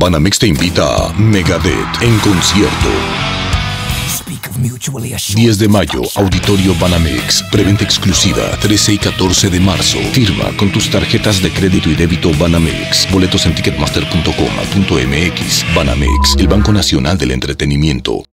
Banamex te invita a Megadeth en concierto. 10 de mayo, Auditorio Banamex. Preventa exclusiva, 13 y 14 de marzo. Firma con tus tarjetas de crédito y débito Banamex. Boletos en ticketmaster.com.mx. Banamex, el Banco Nacional del Entretenimiento.